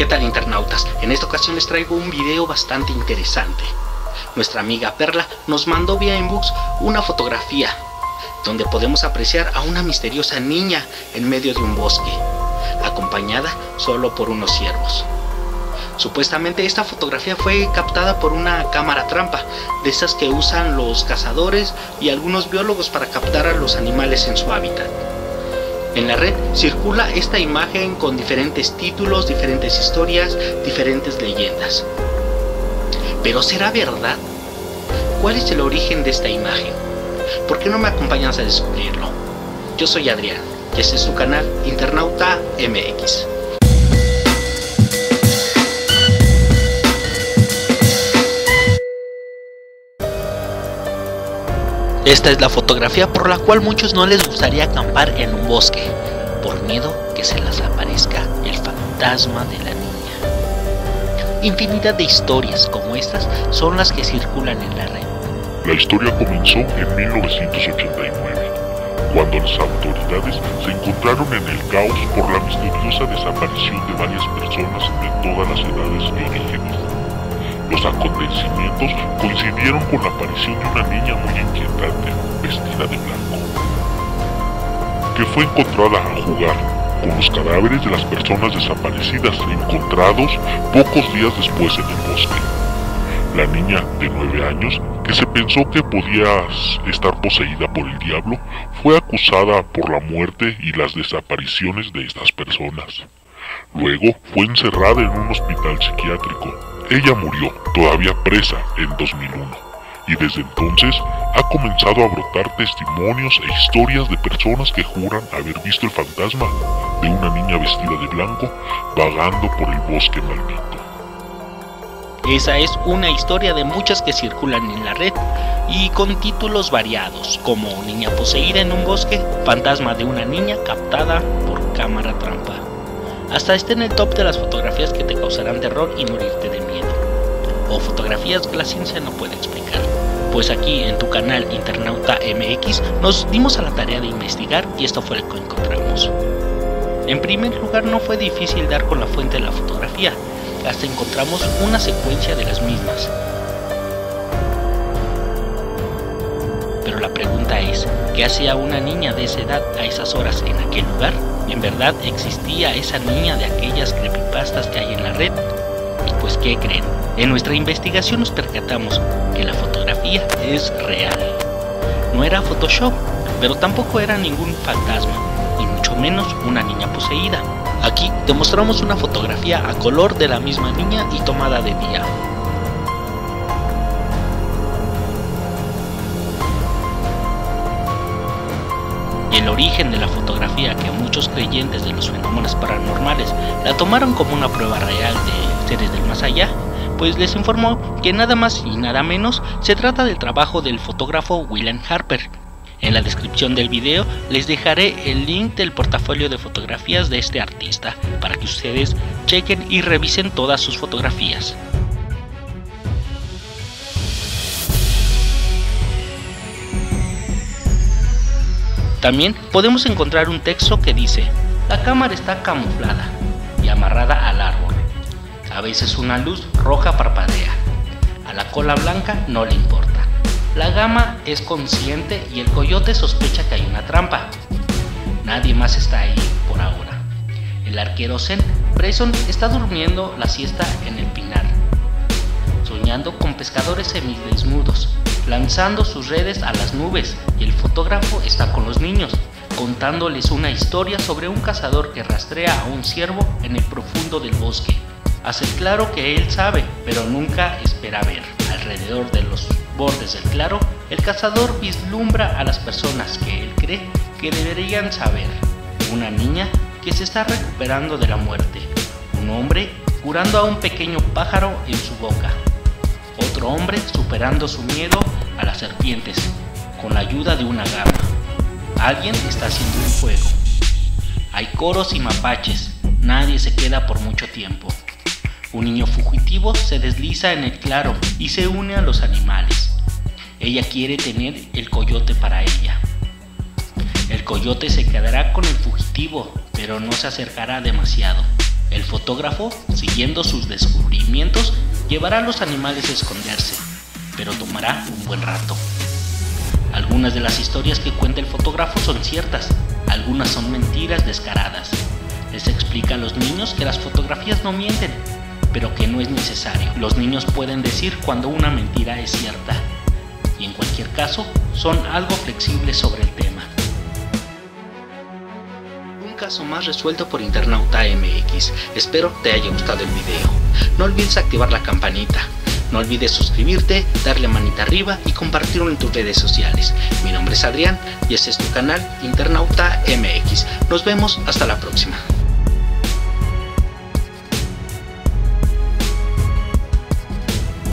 ¿Qué tal internautas? En esta ocasión les traigo un video bastante interesante. Nuestra amiga Perla nos mandó vía inbox una fotografía donde podemos apreciar a una misteriosa niña en medio de un bosque, acompañada solo por unos ciervos. Supuestamente esta fotografía fue captada por una cámara trampa, de esas que usan los cazadores y algunos biólogos para captar a los animales en su hábitat. En la red circula esta imagen con diferentes títulos, diferentes historias, diferentes leyendas. Pero ¿será verdad? ¿Cuál es el origen de esta imagen? ¿Por qué no me acompañas a descubrirlo? Yo soy Adrián y este es su canal Internauta MX. Esta es la fotografía por la cual muchos no les gustaría acampar en un bosque, por miedo que se les aparezca el fantasma de la niña. Infinidad de historias como estas son las que circulan en la red. La historia comenzó en 1989, cuando las autoridades se encontraron en el caos por la misteriosa desaparición de varias personas de todas las edades y orígenes los acontecimientos coincidieron con la aparición de una niña muy inquietante, vestida de blanco, que fue encontrada a jugar con los cadáveres de las personas desaparecidas encontrados pocos días después en el bosque. La niña de nueve años, que se pensó que podía estar poseída por el diablo, fue acusada por la muerte y las desapariciones de estas personas. Luego fue encerrada en un hospital psiquiátrico ella murió, todavía presa, en 2001, y desde entonces ha comenzado a brotar testimonios e historias de personas que juran haber visto el fantasma de una niña vestida de blanco vagando por el bosque maldito. Esa es una historia de muchas que circulan en la red y con títulos variados como Niña poseída en un bosque, Fantasma de una niña captada por cámara trampa hasta esté en el top de las fotografías que te causarán terror y morirte de miedo, o fotografías que la ciencia no puede explicar. Pues aquí en tu canal Internauta MX nos dimos a la tarea de investigar y esto fue lo que encontramos. En primer lugar no fue difícil dar con la fuente de la fotografía, hasta encontramos una secuencia de las mismas. Pero la pregunta es, ¿qué hacía una niña de esa edad a esas horas en aquel lugar? ¿En verdad existía esa niña de aquellas creepypastas que hay en la red? Pues ¿qué creen? En nuestra investigación nos percatamos que la fotografía es real. No era Photoshop, pero tampoco era ningún fantasma, y mucho menos una niña poseída. Aquí demostramos una fotografía a color de la misma niña y tomada de día. El origen de la fotografía que muchos creyentes de los fenómenos paranormales la tomaron como una prueba real de seres del más allá, pues les informó que nada más y nada menos se trata del trabajo del fotógrafo William Harper. En la descripción del video les dejaré el link del portafolio de fotografías de este artista para que ustedes chequen y revisen todas sus fotografías. También podemos encontrar un texto que dice, la cámara está camuflada y amarrada al árbol. A veces una luz roja parpadea. A la cola blanca no le importa. La gama es consciente y el coyote sospecha que hay una trampa. Nadie más está ahí por ahora. El arquero Zen Preson está durmiendo la siesta en el pinar, soñando con pescadores semidesnudos lanzando sus redes a las nubes y el fotógrafo está con los niños, contándoles una historia sobre un cazador que rastrea a un ciervo en el profundo del bosque. Hace claro que él sabe, pero nunca espera ver. Alrededor de los bordes del claro, el cazador vislumbra a las personas que él cree que deberían saber. Una niña que se está recuperando de la muerte. Un hombre curando a un pequeño pájaro en su boca. Hombre superando su miedo a las serpientes con la ayuda de una gama. Alguien está haciendo un fuego. Hay coros y mapaches. Nadie se queda por mucho tiempo. Un niño fugitivo se desliza en el claro y se une a los animales. Ella quiere tener el coyote para ella. El coyote se quedará con el fugitivo, pero no se acercará demasiado. El fotógrafo, siguiendo sus descubrimientos, llevará a los animales a esconderse, pero tomará un buen rato. Algunas de las historias que cuenta el fotógrafo son ciertas, algunas son mentiras descaradas. Les explica a los niños que las fotografías no mienten, pero que no es necesario. Los niños pueden decir cuando una mentira es cierta, y en cualquier caso son algo flexibles sobre el tema caso más resuelto por Internauta MX. Espero te haya gustado el video. No olvides activar la campanita. No olvides suscribirte, darle manita arriba y compartirlo en tus redes sociales. Mi nombre es Adrián y este es tu canal Internauta MX. Nos vemos hasta la próxima.